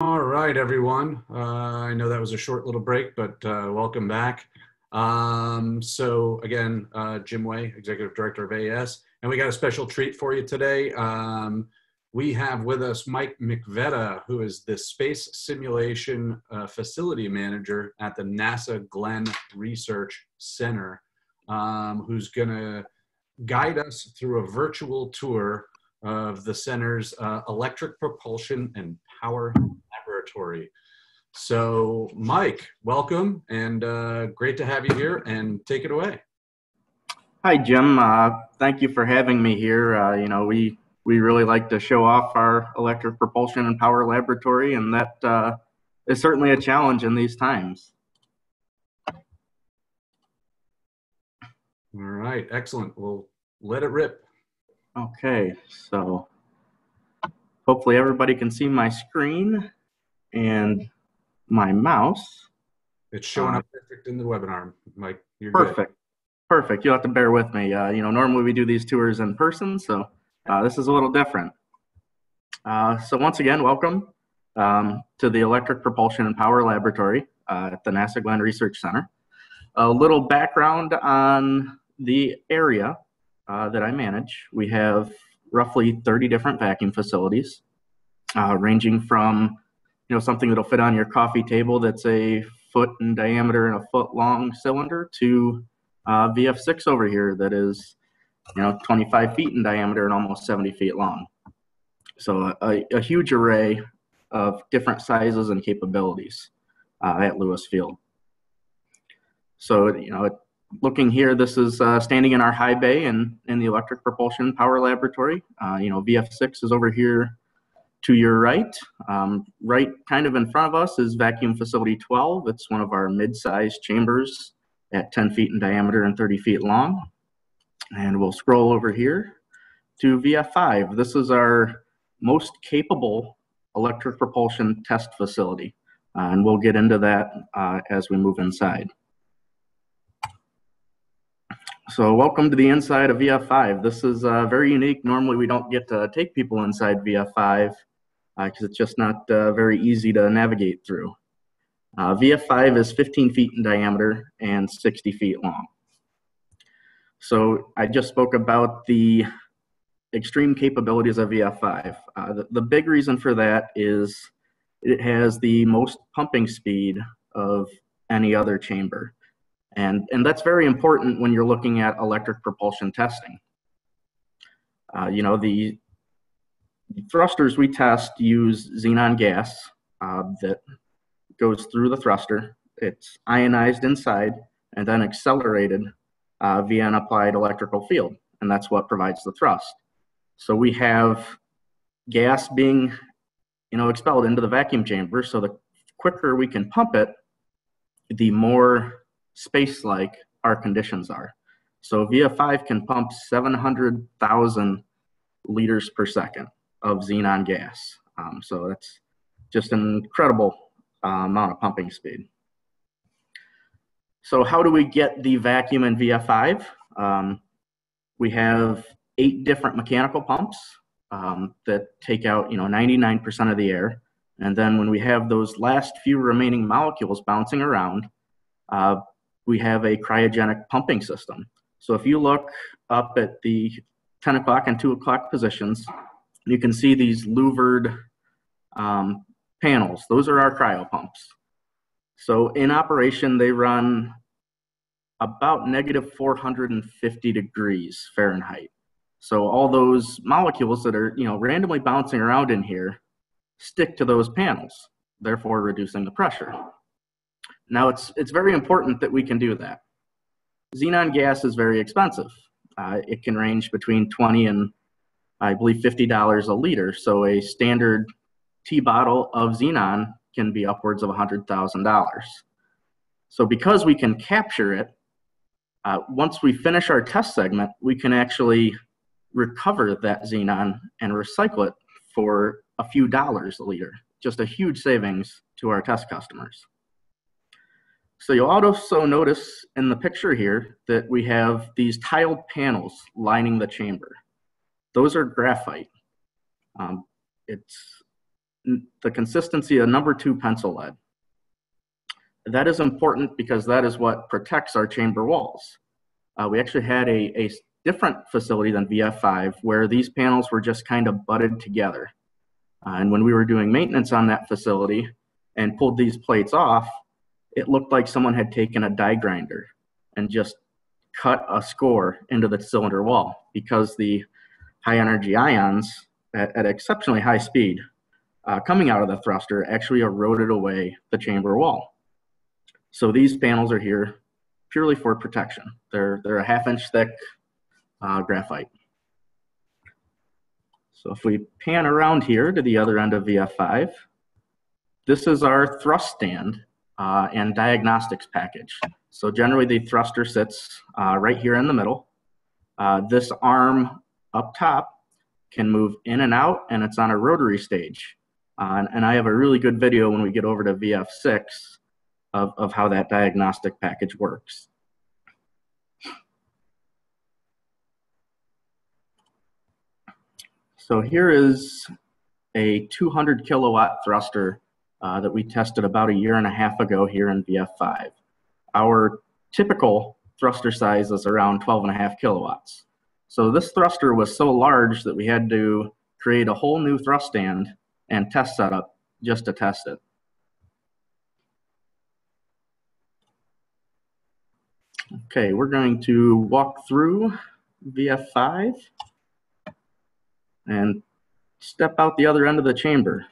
All right, everyone. Uh, I know that was a short little break, but uh, welcome back. Um, so again, uh, Jim Way, Executive Director of AES, and we got a special treat for you today. Um, we have with us Mike McVetta, who is the Space Simulation uh, Facility Manager at the NASA Glenn Research Center, um, who's going to guide us through a virtual tour of the center's uh, electric propulsion and power laboratory. So, Mike, welcome and uh, great to have you here and take it away. Hi, Jim. Uh, thank you for having me here. Uh, you know, we we really like to show off our electric propulsion and power laboratory, and that uh, is certainly a challenge in these times. All right, excellent. We'll let it rip. Okay, so hopefully everybody can see my screen and my mouse. It's showing uh, up perfect in the webinar, Mike. You're perfect. Good. Perfect. You'll have to bear with me. Uh, you know, normally we do these tours in person, so uh, this is a little different. Uh, so once again, welcome um, to the Electric Propulsion and Power Laboratory uh, at the NASA Glenn Research Center. A little background on the area uh, that I manage. We have roughly 30 different vacuum facilities, uh, ranging from you know something that'll fit on your coffee table that's a foot in diameter and a foot long cylinder to uh, VF6 over here that is you know 25 feet in diameter and almost 70 feet long. So a, a huge array of different sizes and capabilities uh, at Lewis Field. So you know looking here, this is uh, standing in our high bay in, in the electric propulsion power laboratory. Uh, you know, VF6 is over here to your right. Um, right kind of in front of us is vacuum facility 12. It's one of our mid-sized chambers at 10 feet in diameter and 30 feet long. And we'll scroll over here to VF5. This is our most capable electric propulsion test facility. Uh, and we'll get into that uh, as we move inside. So welcome to the inside of VF5. This is uh, very unique. Normally we don't get to take people inside VF5 because uh, it's just not uh, very easy to navigate through. Uh, VF5 is 15 feet in diameter and 60 feet long. So I just spoke about the extreme capabilities of VF5. Uh, the, the big reason for that is it has the most pumping speed of any other chamber. And, and that's very important when you're looking at electric propulsion testing. Uh, you know, the thrusters we test use xenon gas uh, that goes through the thruster. It's ionized inside and then accelerated uh, via an applied electrical field, and that's what provides the thrust. So we have gas being, you know, expelled into the vacuum chamber. So the quicker we can pump it, the more space-like our conditions are. So VF5 can pump 700,000 liters per second of xenon gas. Um, so that's just an incredible uh, amount of pumping speed. So how do we get the vacuum in VF5? Um, we have eight different mechanical pumps um, that take out, you know, 99% of the air. And then when we have those last few remaining molecules bouncing around, uh, we have a cryogenic pumping system. So if you look up at the 10 o'clock and 2 o'clock positions, you can see these louvered um, panels. Those are our cryo pumps. So in operation, they run about negative 450 degrees Fahrenheit. So all those molecules that are you know randomly bouncing around in here stick to those panels, therefore reducing the pressure. Now, it's, it's very important that we can do that. Xenon gas is very expensive. Uh, it can range between 20 and I believe $50 a liter. So a standard tea bottle of xenon can be upwards of $100,000. So because we can capture it, uh, once we finish our test segment, we can actually recover that xenon and recycle it for a few dollars a liter. Just a huge savings to our test customers. So you'll also notice in the picture here that we have these tiled panels lining the chamber. Those are graphite. Um, it's the consistency of number two pencil lead. That is important because that is what protects our chamber walls. Uh, we actually had a, a different facility than VF5 where these panels were just kind of butted together. Uh, and when we were doing maintenance on that facility and pulled these plates off, it looked like someone had taken a die grinder and just cut a score into the cylinder wall because the high energy ions at, at exceptionally high speed uh, coming out of the thruster actually eroded away the chamber wall. So these panels are here purely for protection. They're, they're a half inch thick uh, graphite. So if we pan around here to the other end of VF5, this is our thrust stand uh, and diagnostics package. So generally the thruster sits uh, right here in the middle. Uh, this arm up top can move in and out and it's on a rotary stage. Uh, and, and, I have a really good video when we get over to VF6 of, of how that diagnostic package works. So here is a 200 kilowatt thruster uh, that we tested about a year and a half ago here in VF5. Our typical thruster size is around 12 and a half kilowatts. So this thruster was so large that we had to create a whole new thrust stand and test setup just to test it. Okay, we're going to walk through VF5 and step out the other end of the chamber.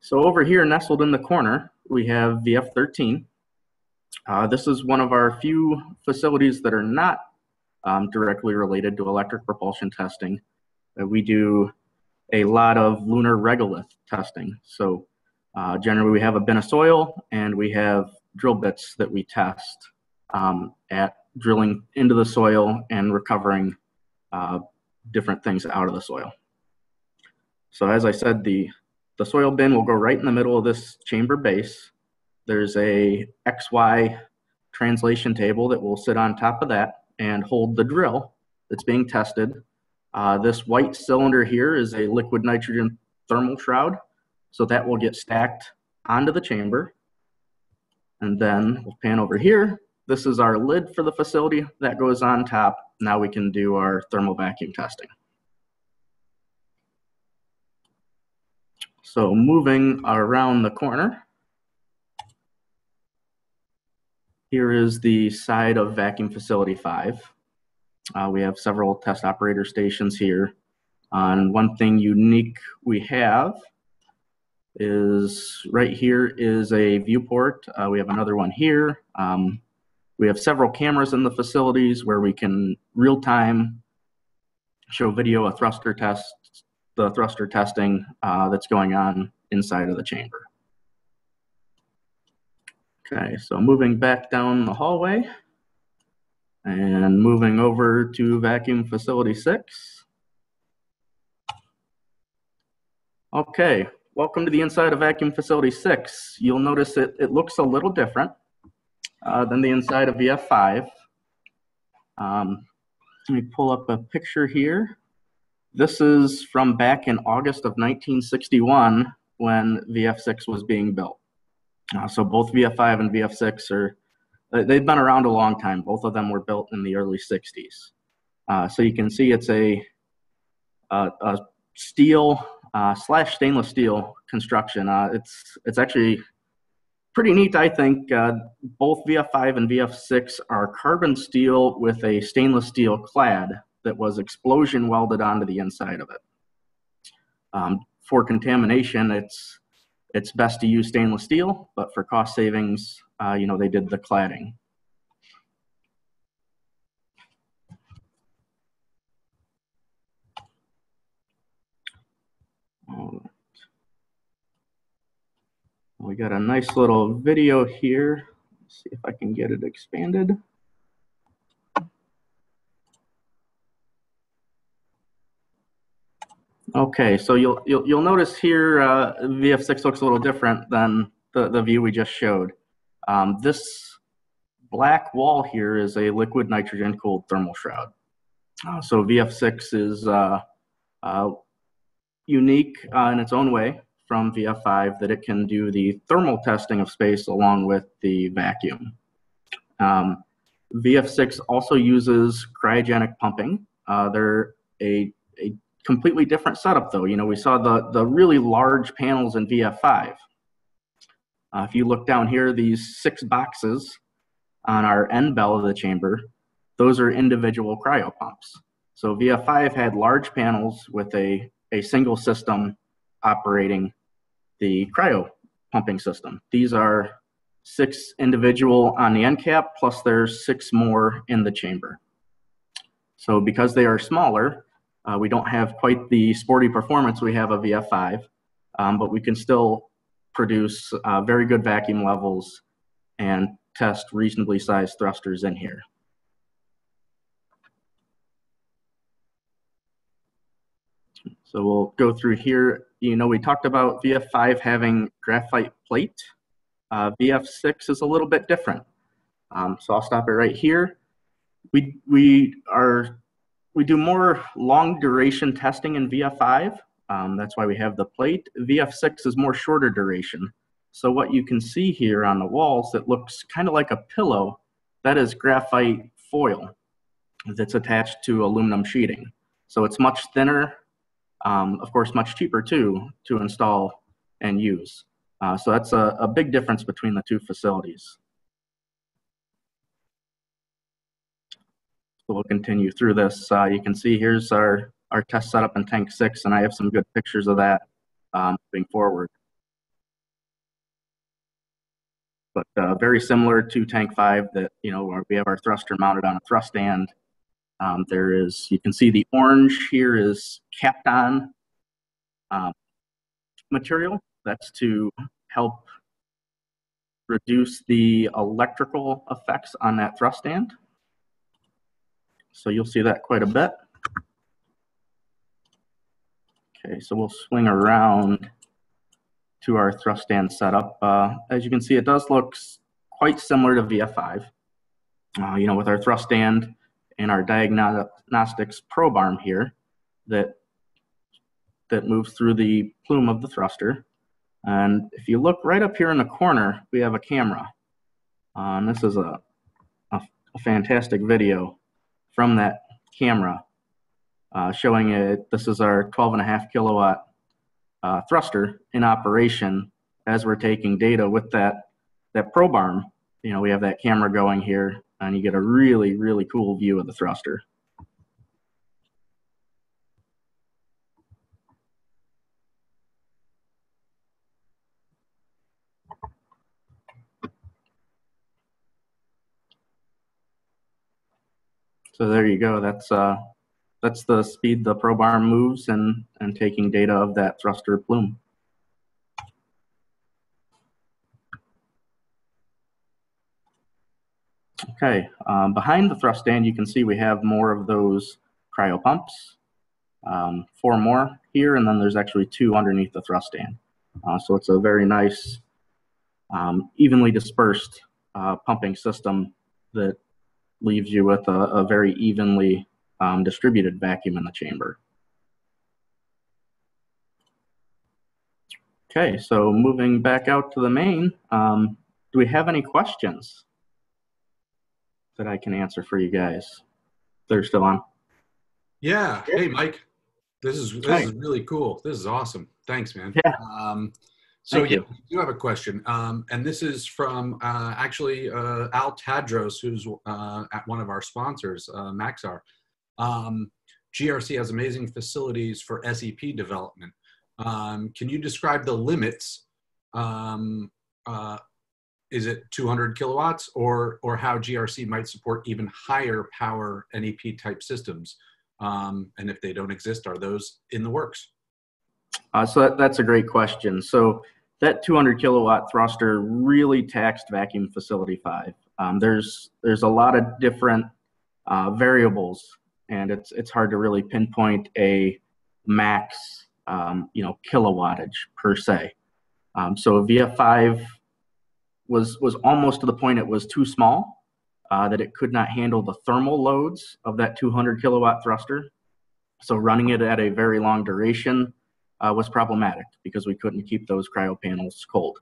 So over here, nestled in the corner, we have VF13. Uh, this is one of our few facilities that are not um, directly related to electric propulsion testing. Uh, we do a lot of lunar regolith testing. So uh, generally we have a bin of soil and we have drill bits that we test um, at drilling into the soil and recovering uh, different things out of the soil. So as I said, the, the soil bin will go right in the middle of this chamber base. There's a XY translation table that will sit on top of that and hold the drill that's being tested. Uh, this white cylinder here is a liquid nitrogen thermal shroud. So that will get stacked onto the chamber. And then we'll pan over here. This is our lid for the facility that goes on top. Now we can do our thermal vacuum testing. So moving around the corner, Here is the side of vacuum facility five. Uh, we have several test operator stations here. And one thing unique we have is right here is a viewport. Uh, we have another one here. Um, we have several cameras in the facilities where we can real time show video of thruster tests, the thruster testing uh, that's going on inside of the chamber. Okay, so moving back down the hallway and moving over to vacuum facility six. Okay, welcome to the inside of vacuum facility six. You'll notice it, it looks a little different uh, than the inside of VF5. Um, let me pull up a picture here. This is from back in August of 1961 when VF6 was being built. Uh, so both VF5 and VF6 are, they've been around a long time. Both of them were built in the early 60s. Uh, so you can see it's a, a, a steel uh, slash stainless steel construction. Uh, it's, it's actually pretty neat, I think. Uh, both VF5 and VF6 are carbon steel with a stainless steel clad that was explosion welded onto the inside of it. Um, for contamination, it's it's best to use stainless steel, but for cost savings, uh, you know, they did the cladding. We got a nice little video here. Let's see if I can get it expanded. Okay, so you'll you'll, you'll notice here uh, VF6 looks a little different than the, the view we just showed. Um, this black wall here is a liquid nitrogen cooled thermal shroud. Uh, so VF6 is uh, uh, unique uh, in its own way from VF5 that it can do the thermal testing of space along with the vacuum. Um, VF6 also uses cryogenic pumping. Uh, they're a, a completely different setup though. You know, we saw the, the really large panels in VF5. Uh, if you look down here, these six boxes on our end bell of the chamber, those are individual cryo pumps. So VF5 had large panels with a, a single system operating the cryo pumping system. These are six individual on the end cap, plus there's six more in the chamber. So because they are smaller, uh, we don't have quite the sporty performance we have a VF5, um, but we can still produce uh, very good vacuum levels and test reasonably sized thrusters in here. So we'll go through here. You know, we talked about VF5 having graphite plate. Uh, VF6 is a little bit different. Um, so I'll stop it right here. We, we, are, we do more long duration testing in VF5. Um, that's why we have the plate. VF6 is more shorter duration. So what you can see here on the walls that looks kind of like a pillow, that is graphite foil that's attached to aluminum sheeting. So it's much thinner, um, of course, much cheaper too to install and use. Uh, so that's a, a big difference between the two facilities. So we'll continue through this. Uh, you can see here's our, our test setup in tank six, and I have some good pictures of that um, moving forward. But uh, very similar to tank five that, you know, we have our thruster mounted on a thrust stand um, there is, you can see the orange here is Kapton um, material. That's to help reduce the electrical effects on that thrust stand. So you'll see that quite a bit. Okay, so we'll swing around to our thrust stand setup. Uh, as you can see, it does look quite similar to VF5. Uh, you know, with our thrust stand, and our diagnostics probe arm here that that moves through the plume of the thruster. And if you look right up here in the corner, we have a camera. Uh, and this is a, a, a, fantastic video from that camera uh, showing it. This is our 12 and a half kilowatt uh, thruster in operation as we're taking data with that, that probe arm. You know, we have that camera going here and you get a really, really cool view of the thruster. So there you go. That's uh, that's the speed the probe arm moves and, and taking data of that thruster plume. Okay, um, behind the thrust stand, you can see we have more of those cryo pumps. Um, four more here, and then there's actually two underneath the thrust stand. Uh, so it's a very nice, um, evenly dispersed uh, pumping system that leaves you with a, a very evenly um, distributed vacuum in the chamber. Okay, so moving back out to the main, um, do we have any questions? that I can answer for you guys. They're still on. Yeah. Hey, Mike. This is this Hi. is really cool. This is awesome. Thanks, man. Yeah. Um, so Thank yeah, you. you have a question, um, and this is from uh, actually uh, Al Tadros, who's uh, at one of our sponsors, uh, Maxar. Um, GRC has amazing facilities for SEP development. Um, can you describe the limits um, uh, is it 200 kilowatts or or how GRC might support even higher power NEP type systems? Um, and if they don't exist, are those in the works? Uh, so that, that's a great question. So that 200 kilowatt thruster really taxed vacuum facility five. Um, there's there's a lot of different uh, variables, and it's it's hard to really pinpoint a max um, you know kilowattage per se. Um, so VF5 was was almost to the point it was too small, uh, that it could not handle the thermal loads of that 200 kilowatt thruster. So running it at a very long duration uh, was problematic because we couldn't keep those cryo panels cold.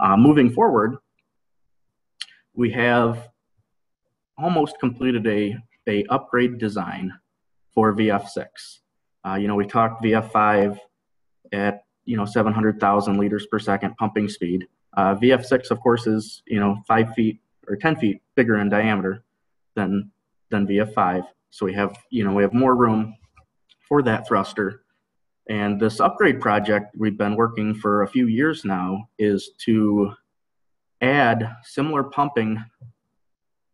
Uh, moving forward, we have almost completed a, a upgrade design for VF6. Uh, you know, we talked VF5 at, you know, 700,000 liters per second pumping speed. Uh, VF6, of course, is, you know, five feet or 10 feet bigger in diameter than, than VF5. So we have, you know, we have more room for that thruster. And this upgrade project we've been working for a few years now is to add similar pumping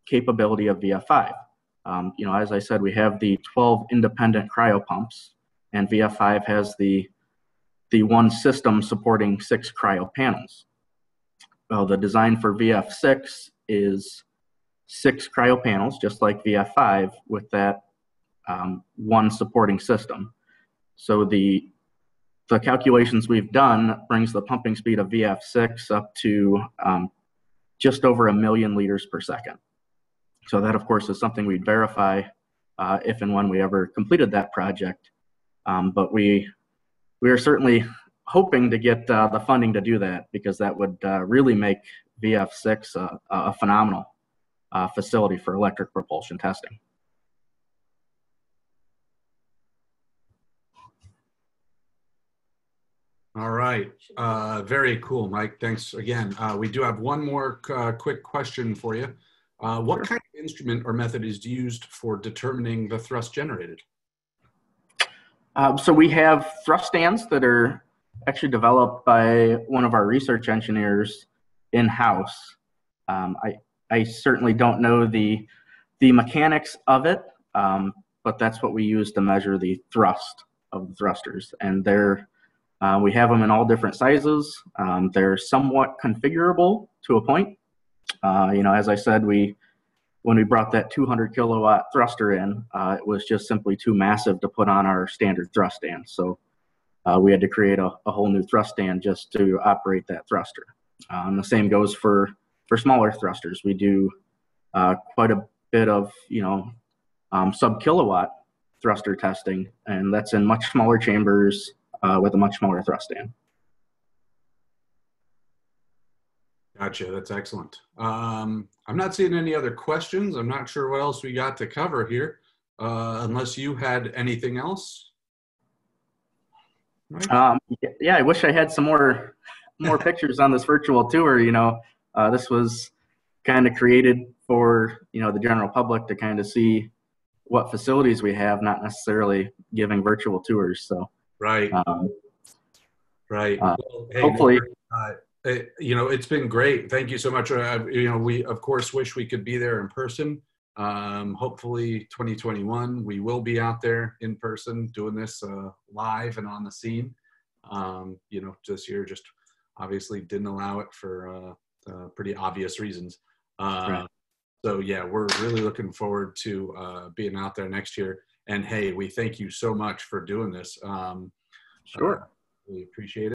capability of VF5. Um, you know, as I said, we have the 12 independent cryo pumps, and VF5 has the the one system supporting six cryo panels. Well, the design for VF6 is six cryo panels, just like VF5, with that um, one supporting system. So the the calculations we've done brings the pumping speed of VF6 up to um, just over a million liters per second. So that, of course, is something we'd verify uh, if and when we ever completed that project. Um, but we we are certainly hoping to get uh, the funding to do that because that would uh, really make VF6 a, a phenomenal uh, facility for electric propulsion testing. All right. Uh, very cool, Mike. Thanks again. Uh, we do have one more uh, quick question for you. Uh, what kind of instrument or method is used for determining the thrust generated? Um, so we have thrust stands that are actually developed by one of our research engineers in-house. Um, I, I certainly don't know the, the mechanics of it, um, but that's what we use to measure the thrust of the thrusters. And they're uh, we have them in all different sizes. Um, they're somewhat configurable to a point. Uh, you know, as I said, we when we brought that 200 kilowatt thruster in, uh, it was just simply too massive to put on our standard thrust stand. So uh, we had to create a, a, whole new thrust stand just to operate that thruster. Um, the same goes for for smaller thrusters. We do uh, quite a bit of you know um, sub kilowatt thruster testing, and that's in much smaller chambers uh, with a much smaller thrust stand. Gotcha. That's excellent. Um, I'm not seeing any other questions. I'm not sure what else we got to cover here, uh, unless you had anything else. Right. Um, yeah, I wish I had some more more pictures on this virtual tour. You know, uh, this was kind of created for you know the general public to kind of see what facilities we have, not necessarily giving virtual tours. So Right. Um, right. Uh, well, hey, hopefully. Uh, you know, it's been great. Thank you so much. Uh, you know, we of course wish we could be there in person. Um, hopefully, 2021 we will be out there in person doing this uh, live and on the scene. Um, you know, this year just obviously didn't allow it for uh, uh, pretty obvious reasons. Right. So yeah, we're really looking forward to being out there next year. And hey, we thank you so much for doing this. Um, sure. Uh, we appreciate it.